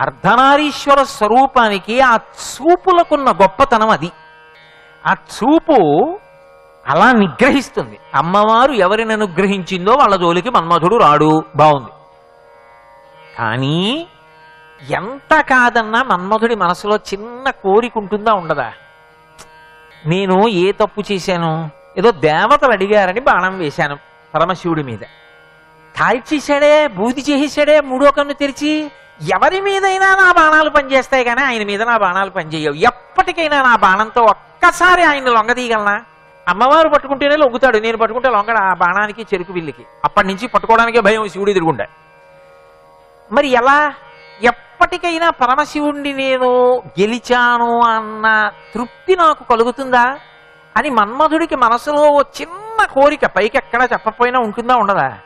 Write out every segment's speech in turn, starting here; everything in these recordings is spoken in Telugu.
అర్ధనారీశ్వర స్వరూపానికి ఆ చూపులకున్న గొప్పతనం అది. ఆ చూపు అలా నిగ్రహిస్తుంది. అమ్మవారు ఎవరిని అనుగ్రహించిందో వాళ్ళ జోలికి మన్మధుడు రాడు. బాగుంది. కానీ ఎంత కాదన్నా మన్మధుడి మనసులో చిన్న కోరిక ఉంటుందా ఉండదా? నేను ఏ తప్పు చేశాను? ఏదో దేవతలు అడిగారని బాణం వేశాను పరమశివుడి మీద. కాల్చేశాడే బూది చేసేసాడే మూడో కన్ను తెరిచి ఎవరి మీదైనా నా బాణాలు పనిచేస్తాయి కానీ ఆయన మీద నా బాణాలు పనిచేయవు. ఎప్పటికైనా నా బాణంతో ఒక్కసారి ఆయన లొంగదీయగలనా? అమ్మవారు పట్టుకుంటేనే లొంగుతాడు నేను పట్టుకుంటే లొంగడు? ఆ బాణానికి చెరుకు బిల్లికి అప్పటి నుంచి పట్టుకోవడానికే భయం శివుడు ఎదురుగుండా. మరి ఎలా? ఎప్పటికైనా పరమశివుణ్ణి నేను గెలిచాను అన్న తృప్తి నాకు కలుగుతుందా? అని మన్మధుడికి మనసులో ఓ చిన్న కోరిక పైకి ఎక్కడా చెప్పకపోయినా ఉంటుందా ఉండదా?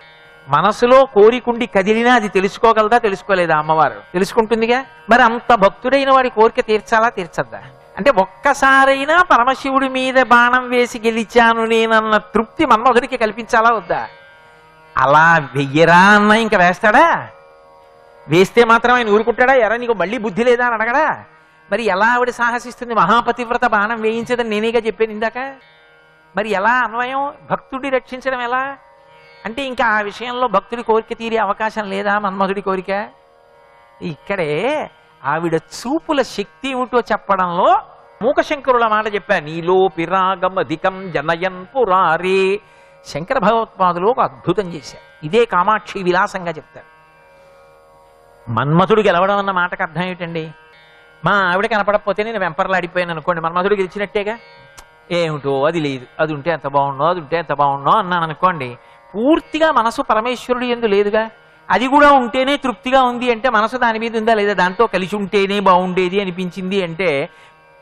మనసులో కోరికుండి కదిలినా అది తెలుసుకోగలదా తెలుసుకోలేదా అమ్మవారు? తెలుసుకుంటుందిగా? మరి అంత భక్తుడైన వాడి కోరిక తీర్చాలా తీర్చద్దా? అంటే ఒక్కసారైనా పరమశివుడి మీద బాణం వేసి గెలిచాను నేనన్న తృప్తి మన్మధుడికి కల్పించాలా వద్దా? అలా వెయ్యరా అన్న ఇంకా వేస్తాడా? వేస్తే మాత్రం ఆయన ఊరుకుంటాడా? ఎరా నీకు మళ్ళీ బుద్ధి లేదా అని అడగడా? మరి ఎలా ఆవిడ సాహసిస్తుంది? మహాపతివ్రత బాణం వేయించదని నేనేగా చెప్పాను ఇందాక? మరి ఎలా అన్వయం? భక్తుడిని రక్షించడం ఎలా? అంటే ఇంకా ఆ విషయంలో భక్తుడి కోరిక తీరే అవకాశం లేదా మన్మధుడి కోరిక? ఇక్కడే ఆవిడ చూపుల శక్తి ఏమిటో చెప్పడంలో మూకశంకరుల మాట చెప్పా నీలో పిరాగం అధికం జనయన్ పురారే. శంకర భగవత్పాదులు ఒక అద్భుతం చేశారు. ఇదే కామాక్షి విలాసంగా చెప్తారు. మన్మథుడు గెలవడం అన్న మాటకు అర్థం ఏమిటండి? మా ఆవిడ కనపడకపోతే నేను వెంపర్లాడిపోయాను అనుకోండి మన్మధుడు గెలిచినట్టేగా? ఏమిటో అది లేదు అది ఉంటే ఎంత బాగుండో అది ఉంటే ఎంత బాగుండో అన్నాను అనుకోండి పూర్తిగా మనసు పరమేశ్వరుడు ఎందు లేదుగా? అది కూడా ఉంటేనే తృప్తిగా ఉంది అంటే మనసు దాని మీద ఉందా లేదా? దాంతో కలిసి ఉంటేనే బాగుండేది అనిపించింది అంటే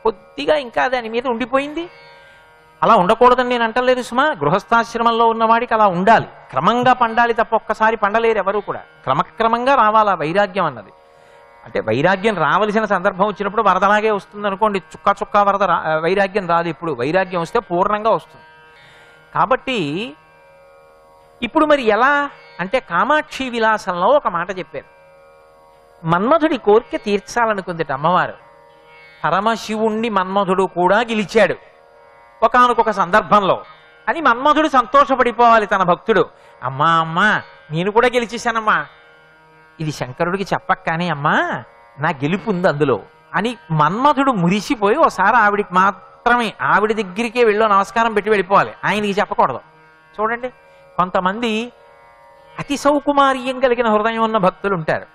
కొద్దిగా ఇంకా దాని మీద ఉండిపోయింది. అలా ఉండకూడదని నేను అంటలేదు సుమా. గృహస్థాశ్రమంలో ఉన్నవాడికి అలా ఉండాలి. క్రమంగా పండాలి తప్ప ఒక్కసారి పండలేరు ఎవరు కూడా. క్రమక్రమంగా రావాలా వైరాగ్యం అన్నది. అంటే వైరాగ్యం రావలసిన సందర్భం వచ్చినప్పుడు వరదలాగే వస్తుంది అనుకోండి. చుక్క చుక్క వరద రా- వైరాగ్యం రాదు ఇప్పుడు. వైరాగ్యం వస్తే పూర్ణంగా వస్తుంది. కాబట్టి ఇప్పుడు మరి ఎలా? అంటే కామాక్షి విలాసంలో ఒక మాట చెప్పారు. మన్మధుడి కోరిక తీర్చాలనుకుంది అమ్మవారు. పరమశివుణ్ణి మన్మధుడు కూడా గెలిచాడు. ఒకనకొక సందర్భంలో. అని మన్మధుడు సంతోషపడిపోవాలి తన భక్తుడు. అమ్మా అమ్మా నేను కూడా గెలిచేశానమ్మా. ఇది శంకరుడికి చెప్పక్కనే అమ్మా నా గెలుపు ఉంది అందులో. అని మన్మధుడు మురిసిపోయి ఒకసారి ఆవిడికి మాత్రమే ఆవిడ దగ్గరికే వెళ్ళో నమస్కారం పెట్టి వెళ్ళిపోవాలి. ఆయనకి చెప్పకూడదు. చూడండి కొంతమంది అతి సౌకుమార్యం కలిగిన హృదయం ఉన్న భక్తులు ఉంటారు.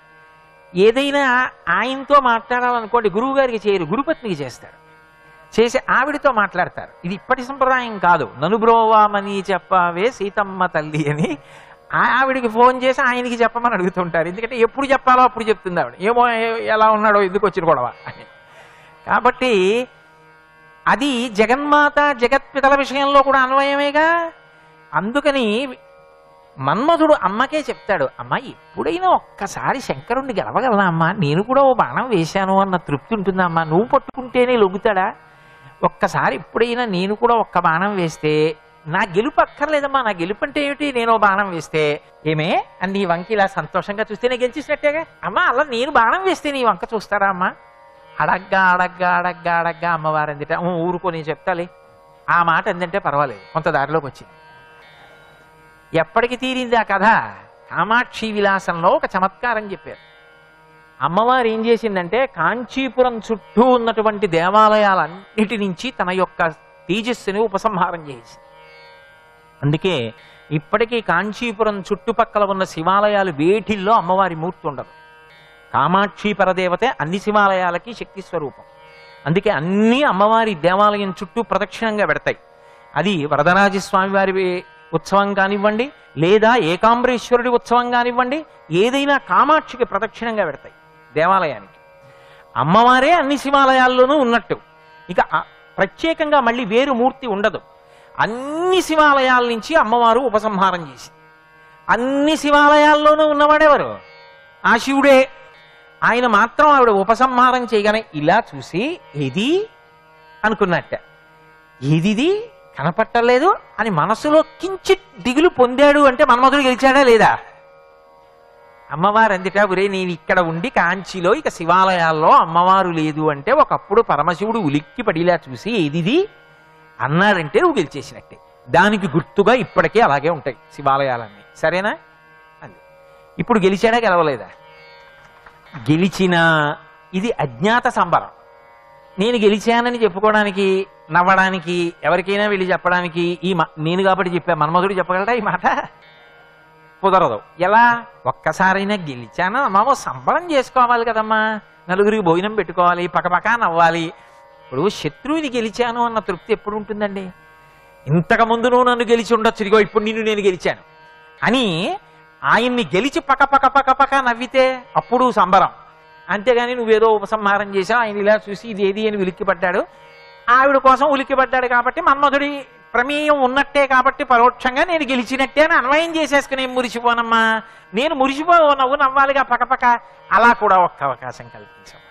ఏదైనా ఆయనతో మాట్లాడాలనుకోండి గురువు గారికి చేయరు గురుపత్నికి చేస్తారు. చేసి ఆవిడతో మాట్లాడతారు. ఇది ఇప్పటి సంప్రదాయం కాదు. ననుబ్రోవామని చెప్పవే సీతమ్మ తల్లి అని ఆ- ఆవిడికి ఫోన్ చేసి ఆయనకి చెప్పమని అడుగుతుంటారు. ఎందుకంటే ఎప్పుడు చెప్పాలో అప్పుడు చెప్తుంది ఆవిడ. ఏమో ఎలా ఉన్నాడో ఎందుకు వచ్చిన గొడవ? అని కాబట్టి అది జగన్మాత జగత్పితల విషయంలో కూడా అన్వయమేగా? అందుకని మన్మధుడు అమ్మకే చెప్తాడు అమ్మ ఎప్పుడైనా ఒక్కసారి శంకరుణ్ణి గెలవగలనా అమ్మా? నేను కూడా ఓ బాణం వేశాను అన్న తృప్తి ఉంటుందా అమ్మా? నువ్వు పట్టుకుంటేనే లొగుతాడా? ఒక్కసారి ఎప్పుడైనా నేను కూడా ఒక్క బాణం వేస్తే నా గెలుపు అక్కర్లేదమ్మా. నా గెలుపు అంటే ఏమిటి? నేను ఓ బాణం వేస్తే ఏమే? అని నీ వంక ఇలా సంతోషంగా చూస్తే నేను గెలిచేసినట్టేగా? అమ్మా అలా నేను బాణం వేస్తే నీ వంక చూస్తారా అమ్మా? అడగ్గా అడగ్గా అడగ్గా అడగ్గా అమ్మవారు అందిట ఊరుకో నేను చెప్తాలి. ఆ మాట ఏంటంటే పర్వాలేదు. కొంత దారిలోకి వచ్చింది ఎప్పటికి తీరింది ఆ కథ? కామాక్షి విలాసంలో ఒక చమత్కారం చెప్పారు. అమ్మవారు ఏం చేసిందంటే కాంచీపురం చుట్టూ ఉన్నటువంటి దేవాలయాలన్నిటి నుంచి తన యొక్క తేజస్సుని ఉపసంహారం చేసింది. అందుకే ఇప్పటికీ కాంచీపురం చుట్టుపక్కల ఉన్న శివాలయాలు వేటిల్లో అమ్మవారి మూర్తి ఉండదు. కామాక్షి పరదేవతే అన్ని శివాలయాలకి శక్తి స్వరూపం. అందుకే అన్ని అమ్మవారి దేవాలయం చుట్టూ ప్రదక్షిణంగా పెడతాయి. అది వరదరాజస్వామి వారి ఉత్సవం కానివ్వండి లేదా ఏకాంబరేశ్వరుడి ఉత్సవం కానివ్వండి ఏదైనా కామాక్షికి ప్రదక్షిణంగా పెడతాయి దేవాలయానికి. అమ్మవారే అన్ని శివాలయాల్లోనూ ఉన్నట్టు. ఇక ప్రత్యేకంగా మళ్ళీ వేరు మూర్తి ఉండదు. అన్ని శివాలయాల నుంచి అమ్మవారు ఉపసంహారం చేసి అన్ని శివాలయాల్లోనూ ఉన్నవాడెవరు? ఆ శివుడే. ఆయన మాత్రం ఆవిడ ఉపసంహారం చేయగానే ఇలా చూసి ఇది అనుకున్నట్ట. ఇదిది కనపట్టలేదు అని మనసులో కించి దిగులు పొందాడు అంటే మన్మధుడు గెలిచాడా లేదా? అమ్మవారు అందుట గురే నేను ఇక్కడ ఉండి కాంచిలో ఇక శివాలయాల్లో అమ్మవారు లేదు అంటే ఒకప్పుడు పరమశివుడు ఉలిక్కి పడిలా చూసి ఏదిది? అన్నాడంటే నువ్వు గెలిచేసినట్టే. దానికి గుర్తుగా ఇప్పటికే అలాగే ఉంటాయి శివాలయాలన్నీ. సరేనా? అంది. ఇప్పుడు గెలిచాడా గెలవలేదా? గెలిచిన ఇది అజ్ఞాత సంబరం. నేను గెలిచానని చెప్పుకోవడానికి నవ్వడానికి ఎవరికైనా వెళ్ళి చెప్పడానికి ఈ నేను కాబట్టి చెప్పా మన్మధుడు చెప్పగలరా ఈ మాట? కుదరదు. ఎలా? ఒక్కసారైనా గెలిచాను? మామో సంబరం చేసుకోవాలి కదమ్మా. నలుగురికి భోజనం పెట్టుకోవాలి పకపకా నవ్వాలి. ఇప్పుడు శత్రువుని గెలిచాను అన్న తృప్తి ఎప్పుడు ఉంటుందండి? ఇంతకు ముందు నువ్వు నన్ను గెలిచి ఉండొచ్చు ఇదిగో ఇప్పుడు నిన్ను నేను గెలిచాను. అని ఆయన్ని గెలిచి పక పక పక పక నవ్వితే అప్పుడు సంబరం. అంతేగాని నువ్వేదో ఉపసంహారం చేసావు ఆయన ఇలా చూసి ఇది ఏది అని ఉలిక్కిపడ్డాడు. ఆవిడ కోసం ఉలిక్కిపడ్డాడు కాబట్టి మన్మధుడి ప్రమేయం ఉన్నట్టే కాబట్టి పరోక్షంగా నేను గెలిచినట్టే అని అన్వయం చేసేసుకుని మురిసిపోనమ్మా? నేను మురిసిపో నవ్వు నవ్వాలిగా పకపక. అలా కూడా ఒక్క అవకాశం కల్పించాం.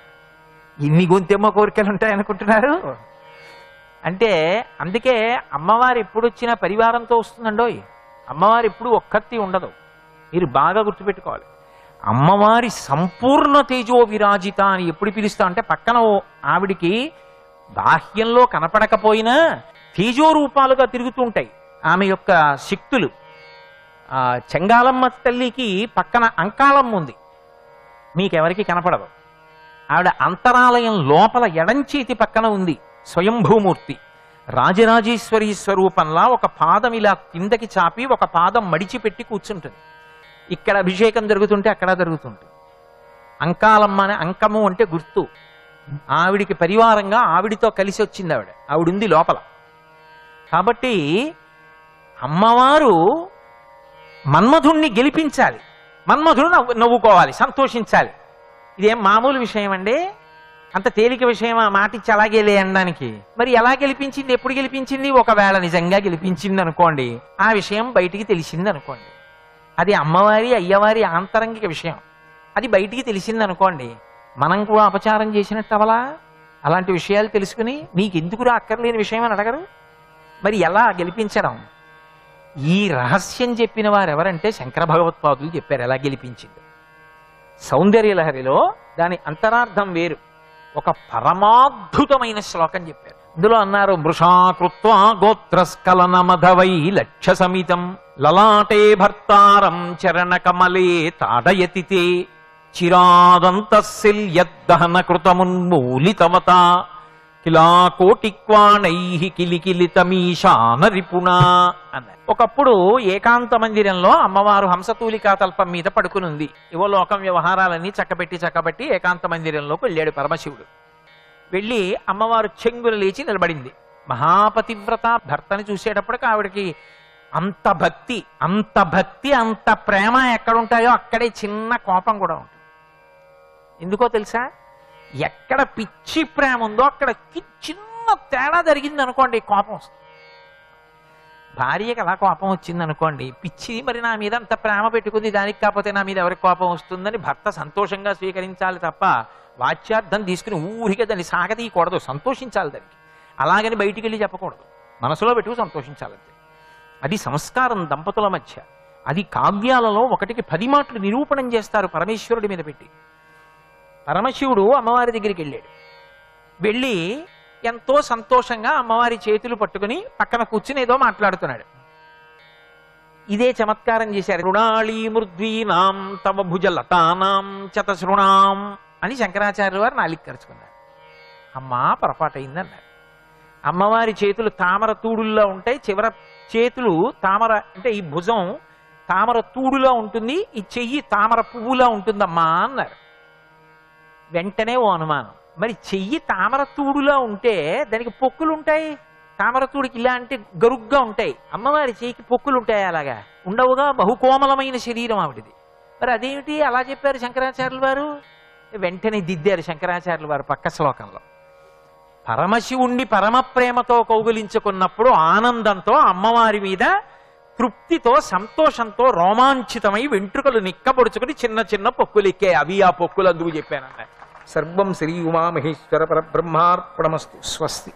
ఇన్ని గొంతెమ్మ కోరికలు ఉంటాయనుకుంటున్నారు అంటే అందుకే అమ్మవారు ఎప్పుడు వచ్చినా పరివారంతో వస్తుందండోయ్. అమ్మవారు ఎప్పుడు ఒక్కత్తి ఉండదు. మీరు బాగా గుర్తుపెట్టుకోవాలి. అమ్మవారి సంపూర్ణ తేజో విరాజిత అని ఎప్పుడు పిలుస్తా అంటే పక్కన ఓ ఆవిడికి బాహ్యంలో కనపడకపోయినా తేజో రూపాలుగా తిరుగుతూ ఉంటాయి ఆమె యొక్క శక్తులు. చెంగాలమ్మ తల్లికి పక్కన అంకాళమ్మ ఉంది. మీకెవరికి కనపడదు. ఆవిడ అంతరాలయం లోపల ఎడంచేతి పక్కన ఉంది స్వయంభూమూర్తి. రాజరాజేశ్వరి స్వరూపంలా ఒక పాదం ఇలా కిందకి చాపి ఒక పాదం మడిచిపెట్టి కూర్చుంటుంది. ఇక్కడ అభిషేకం జరుగుతుంటే అక్కడ జరుగుతుంటుంది. అంకాలమ్మ అనే అంకము అంటే గుర్తు. ఆవిడికి పరివారంగా ఆవిడితో కలిసి వచ్చింది ఆవిడ. ఆవిడుంది లోపల. కాబట్టి అమ్మవారు మన్మధుణ్ణి గెలిపించాలి. మన్మధుడు నవ్వు నవ్వుకోవాలి సంతోషించాలి. ఇదేం మామూలు విషయం అండి అంత తేలిక విషయం ఆ మాట ఇచ్చి అలాగే లే అనడానికి మరి ఎలా గెలిపించింది ఎప్పుడు గెలిపించింది? ఒకవేళ నిజంగా గెలిపించింది అనుకోండి ఆ విషయం బయటికి తెలిసింది అనుకోండి అది అమ్మవారి అయ్యవారి ఆంతరంగిక విషయం. అది బయటికి తెలిసింది అనుకోండి మనం కూడా అపచారం చేసినట్టు అవలా? అలాంటి విషయాలు తెలుసుకుని నీకు ఎందుకురా అక్కర్లేని విషయం అని అడగరు? మరి ఎలా గెలిపించడం? ఈ రహస్యం చెప్పిన వారు ఎవరంటే శంకర భగవత్పాదులు చెప్పారు ఎలా గెలిపించింది. సౌందర్యలహరిలో దాని అంతరార్థం వేరు. ఒక పరమాద్భుతమైన శ్లోకం చెప్పారు. ఇందులో అన్నారు మృషాకృత్వా గోత్రస్కలనమధవై లక్ష్య సమితం లలాటే భర్తారం చరణ కమలే తాడయతితే చిరాదంతశిల్యద్దహన కృతమున్మూలితమత కిలా కోటిక్వాణై కిలికిలితమీశాన రిపుణా అన్నారు. ఒకప్పుడు ఏకాంత మందిరంలో అమ్మవారు హంసతూలికా తల్పం మీద పడుకునుంది. ఇవో లోకం వ్యవహారాలన్నీ చక్కబెట్టి చక్కబెట్టి ఏకాంత మందిరంలోకి వెళ్ళాడు పరమశివుడు. వెళ్ళి అమ్మవారు చెంగులు లేచి నిలబడింది. మహాపతివ్రత భర్తని చూసేటప్పటికి ఆవిడకి అంత భక్తి అంత భక్తి అంత ప్రేమ ఎక్కడుంటాయో అక్కడే చిన్న కోపం కూడా ఉంటుంది. ఎందుకో తెలుసా? ఎక్కడ పిచ్చి ప్రేమ ఉందో అక్కడ కి- చిన్న తేడా జరిగింది అనుకోండి కోపం వస్తుంది. భార్యకి అలా కోపం వచ్చింది అనుకోండి పిచ్చి మరి నా మీద అంత ప్రేమ పెట్టుకుంది దానికి కాకపోతే నా మీద ఎవరికి కోపం వస్తుందని భర్త సంతోషంగా స్వీకరించాలి తప్ప వాచ్యార్థం తీసుకుని ఊరికే దాన్ని సాగతీయకూడదు సంతోషించాలి దానికి. అలాగని బయటికి వెళ్ళి చెప్పకూడదు. మనసులో పెట్టుకు సంతోషించాలంతే అది సంస్కారం దంపతుల మధ్య. అది కావ్యాలలో ఒకటికి పది మాటలు నిరూపణం చేస్తారు పరమేశ్వరుడి మీద పెట్టి. పరమశివుడు అమ్మవారి దగ్గరికి వెళ్ళాడు. వెళ్ళి ఎంతో సంతోషంగా అమ్మవారి చేతులు పట్టుకుని పక్కన కూర్చుని ఏదో మాట్లాడుతున్నాడు. ఇదే చమత్కారం చేశారు. రుణాళీ మృద్వీనాం తవ భుజ లతానాం చతశృణాం అని శంకరాచార్యుల వారు నాలిక్ కరుచుకున్నారు. అమ్మా పొరపాటైందన్నారు. అమ్మవారి చేతులు తామర తూడుల్లో ఉంటాయి. చివర చేతులు తామర అంటే ఈ భుజం తామర తూడులో ఉంటుంది. ఈ చెయ్యి తామర పువ్వులా ఉంటుందమ్మా అన్నారు. వెంటనే ఓ అనుమానం. మరి చెయ్యి తామరతూడులా ఉంటే దానికి పొక్కులు ఉంటాయి తామరతూడికి ఇలా ఇలాంటి గరుగ్గా ఉంటాయి. అమ్మవారి చెయ్యికి పొక్కులు ఉంటాయి అలాగా? ఉండవుగా బహుకోమలమైన శరీరం ఆవిడది. మరి అదేమిటి? అలా చెప్పారు శంకరాచార్యులు వారు? వెంటనే దిద్దారు శంకరాచార్యులు వారు పక్క శ్లోకంలో. పరమశివుణ్ణి పరమ ప్రేమతో కౌగులించుకున్నప్పుడు ఆనందంతో అమ్మవారి మీద తృప్తితో సంతోషంతో రోమాంచితమై వెంట్రుకలు నిక్కబొడుచుకుని చిన్న చిన్న పొక్కులు ఎక్కాయి అవి ఆ పొక్కులు అందుకు చెప్పానన్నారు सर्व श्री उमाश्वर श्रीउमामहेश्वरपरब्रह्मार्पणमस्तु स्वस्ति।